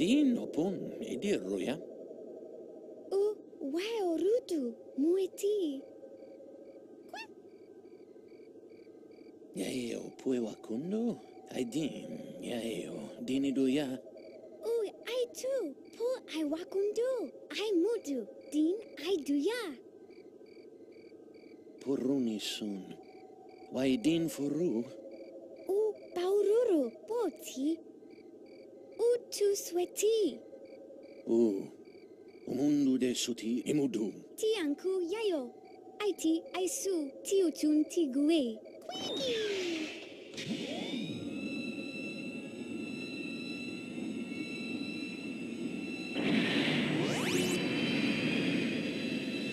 din opun idirruja. O, wao, rudu, mueti. Yaeo puewa kundu, aidin, yaeo, dinidu ya. O, aitu, pu ai mudu, din ai du ya. Puruni sun, waidin furu. O, baururu, poti, Où tu souhaites Oh, o mundo de suti e mudu. Ti anku yayo. Aiti aisu ti utun ti gue.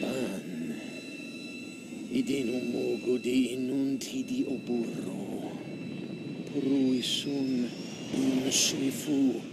Pan. Idinu mogo di inunti di oburo. Pruisun. Pruisun. Un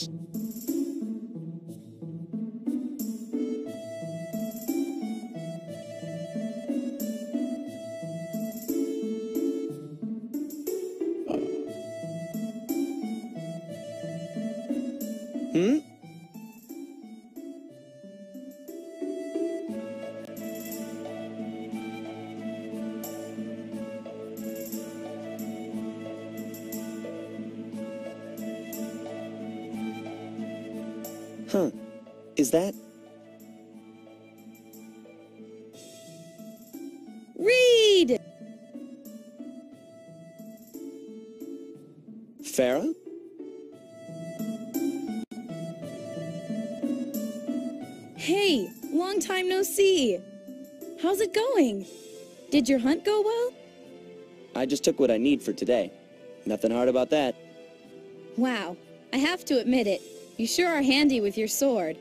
Hmm? Huh. Is that? Reid! Farah? Hey, long time no see. How's it going? Did your hunt go well? I just took what I need for today. Nothing hard about that. Wow, I have to admit it. You sure are handy with your sword.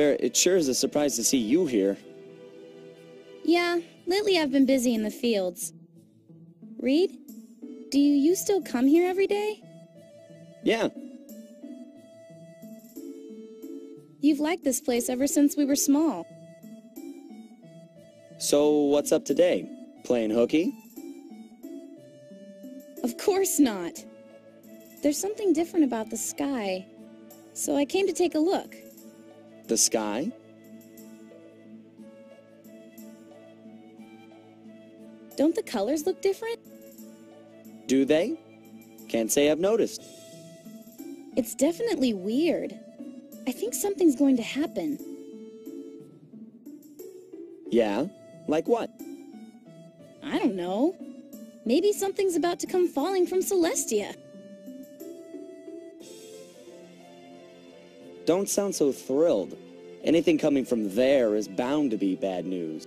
Farah, it sure is a surprise to see you here. Yeah, lately I've been busy in the fields. Reid, do you still come here every day? Yeah, You've liked this place ever since we were small. so what's up today? Playing hooky? Of course not. There's something different about the sky, so I came to take a look the sky. Don't the colors look different? Do they? Can't say I've noticed. It's definitely weird. I think something's going to happen. Yeah? Like what? I don't know. Maybe something's about to come falling from Celestia. Don't sound so thrilled. Anything coming from there is bound to be bad news.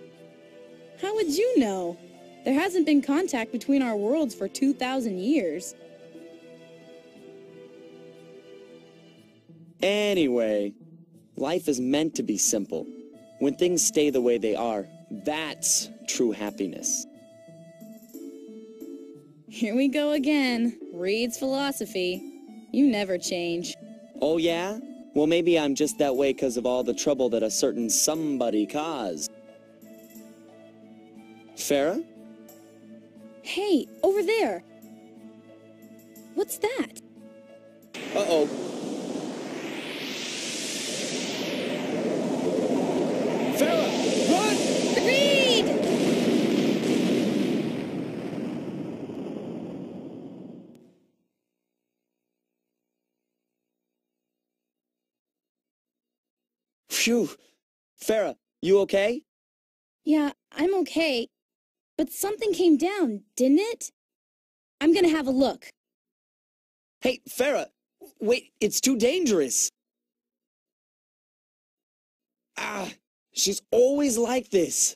How would you know? There hasn't been contact between our worlds for 2,000 years. Anyway, life is meant to be simple. When things stay the way they are, that's true happiness. Here we go again. Reid's philosophy. You never change. Oh, yeah? Well, maybe I'm just that way because of all the trouble that a certain somebody caused. Farah? Hey, over there. What's that? Uh oh. Farah! Run! Reid! Phew! Farah, you okay? Yeah, I'm okay. But something came down, didn't it? I'm gonna have a look. Hey, Farah! Wait, it's too dangerous! Ah, she's always like this.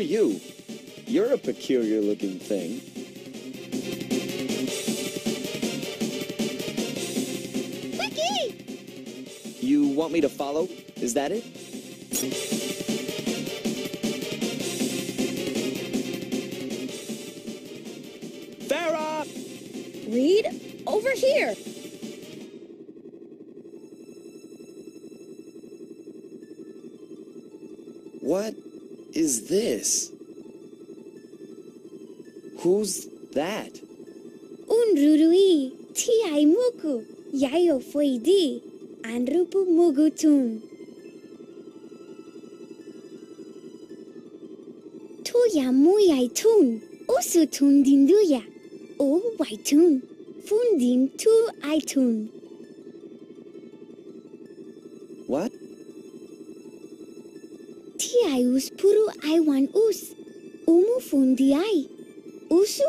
Are you? You're a peculiar looking thing. Quickie! You want me to follow? Is that it? Farah! Reid, over here! This? Who's that? Un Rurui. Ti ai muku, yayo foi di, anrupu mugutun. Tuya muyai tun, usu tun dinduya, o waitun, fundin tu aitun. Puru aiwan us, umu fundi ai. Usu,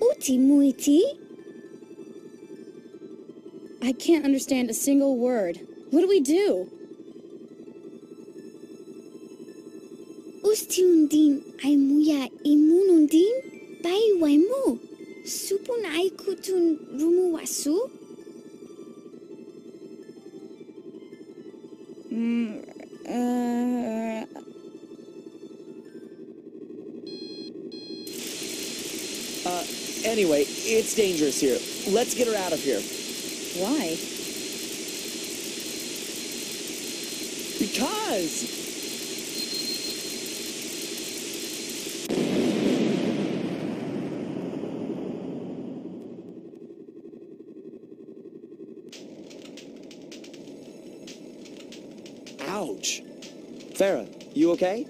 uti muiti. I can't understand a single word. What do we do? Usti undin ai muya imun undin, bai waimu. Supun ai kutun rumu wasu. Mm, anyway, it's dangerous here. Let's get her out of here. why? Because! Ouch. Farah, you okay?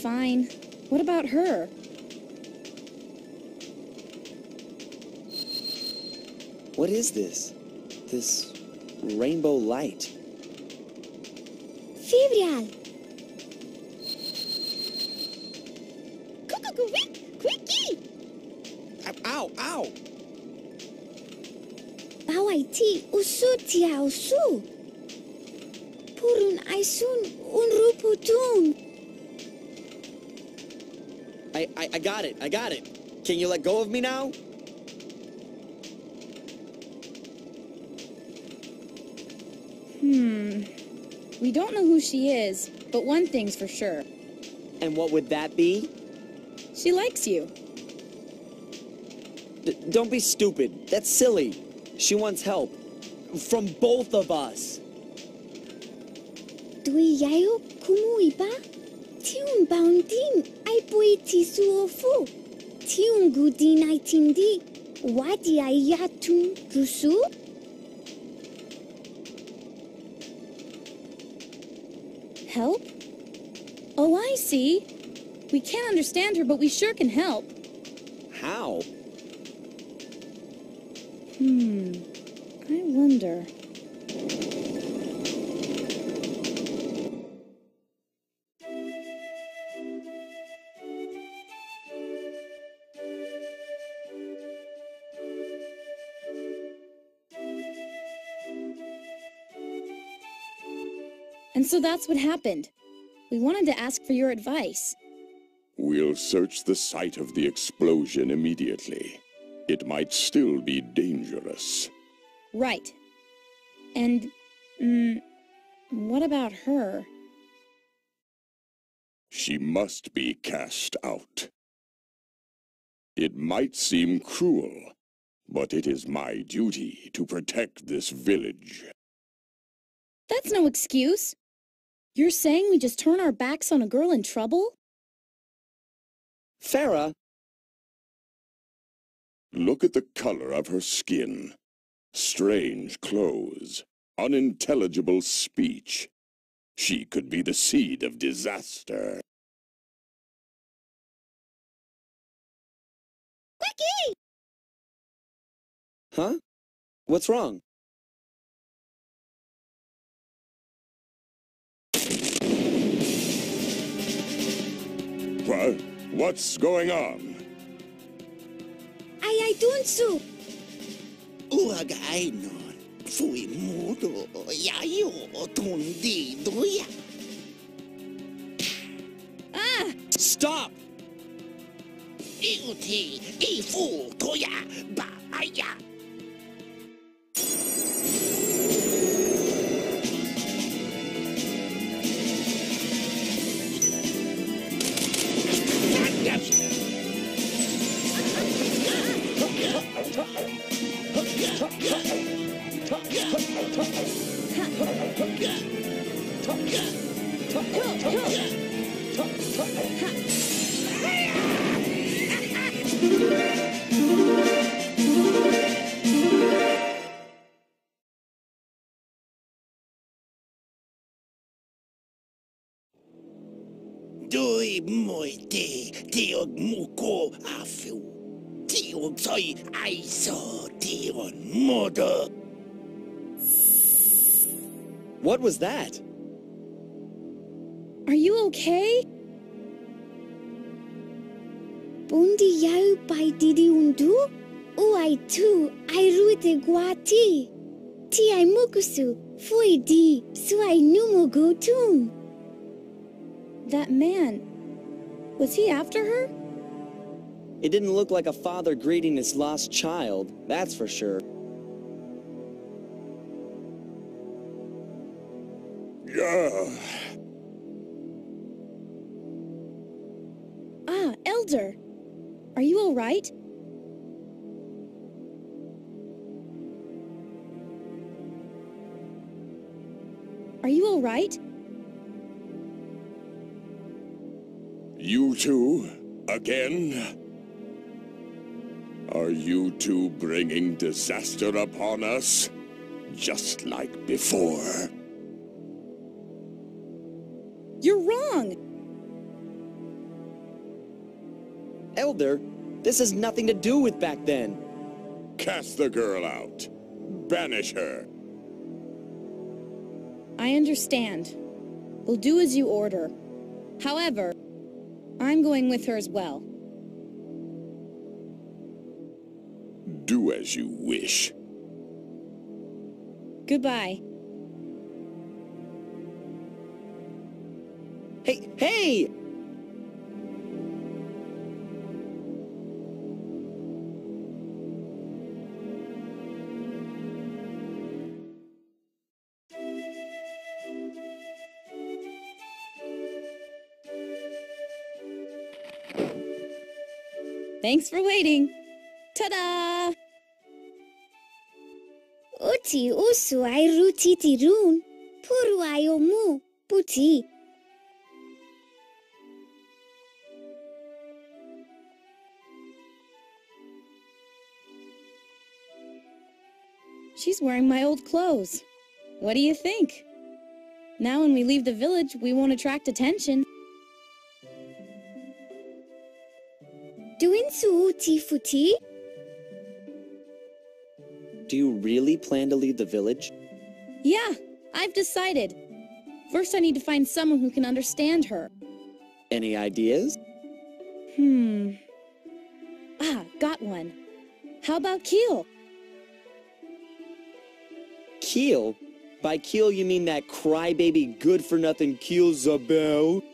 Fine. What about her? What is this? This rainbow light. Fibrial. Kukukuwik, quickie. Ow, ow! Bawai ti usu tia usu. Purun aisun unrupu tun. I, I, I got it, I got it. Can you let go of me now? Hmm. We don't know who she is, but one thing's for sure. And what would that be? She likes you. D- don't be stupid. That's silly. She wants help. From both of us. Dui yayo kumu iba. Tiun boundin ai pui tisu ofu. Tiun gudin ai tindi. Wadi ai yatun gusu. Help? Oh, I see. We can't understand her, but we sure can help. How? Hmm. I wonder. And so that's what happened. We wanted to ask for your advice. We'll search the site of the explosion immediately. It might still be dangerous. Right. And, mm, what about her? She must be cast out. It might seem cruel, but it is my duty to protect this village. That's no excuse. You're saying we just turn our backs on a girl in trouble? Farah? Look at the color of her skin. Strange clothes. Unintelligible speech. She could be the seed of disaster. Quickie! Huh? What's wrong? What? What's going on? Ai ai tunsu. Uaga ainor, fui mudo, yayo tundi duya. Ah! Stop! Iuti, ifu toya, ba aya. Doi moi te, te og muko afu. Te soi aiso, te on modo. What was that? Are you okay? Bundi yau pai didi undu? O ai tu, ai rui te guati. Ti ai mukusu, fui di, su ai numu gutun. That man. Was he after her? It didn't look like a father greeting his lost child, that's for sure. Yeah. Ah, Elder. Are you all right? Are you all right? You two? Again? Are you two bringing disaster upon us? Just like before. You're wrong. Elder, this has nothing to do with back then. Cast the girl out. Banish her. I understand. We'll do as you order. However, I'm going with her as well. Do as you wish. Goodbye. Hey, hey! Thanks for waiting. Ta-da! Oti usu ai rutiti. Puru ai omu, puti. She's wearing my old clothes. What do you think? Now when we leave the village, we won't attract attention. Uti futi? Do you really plan to leave the village? Yeah, I've decided. First, I need to find someone who can understand her. Any ideas? Hmm. Ah, got one. How about Keele? Keele? By Keele, you mean that crybaby good for nothing Keele Zeibel?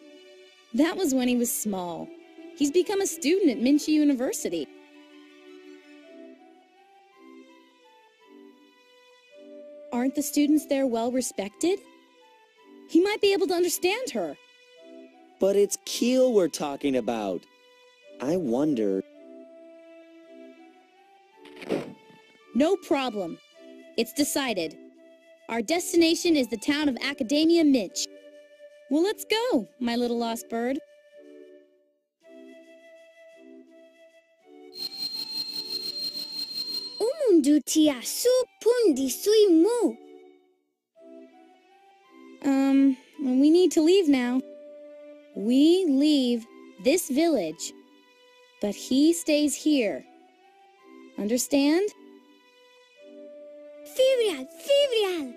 That was when he was small. He's become a student at Mintche University. Aren't the students there well respected? He might be able to understand her. But it's Keele we're talking about. I wonder. No problem. It's decided. Our destination is the town of Academia Mintche. Well, let's go, my little lost bird. Umundu tia su pundi sui mu. Um, we need to leave now. We leave this village, but he stays here. Understand? Fivrial, Fivrial.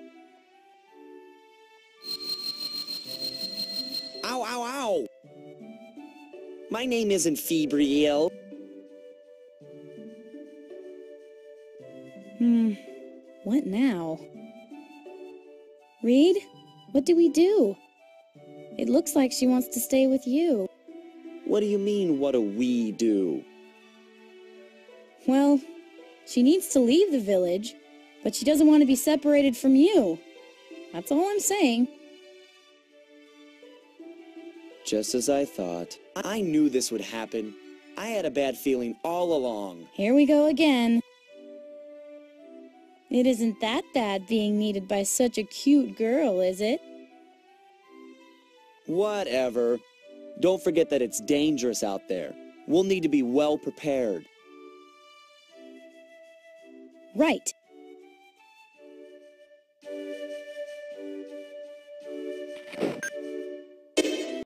Ow, ow, ow! My name isn't Febriel. Hmm, what now? Reid, what do we do? It looks like she wants to stay with you. What do you mean, what do we do? Well, she needs to leave the village, but she doesn't want to be separated from you. That's all I'm saying. Just as I thought. I knew this would happen. I had a bad feeling all along. Here we go again. It isn't that bad being needed by such a cute girl, is it? Whatever. Don't forget that it's dangerous out there. We'll need to be well prepared. Right.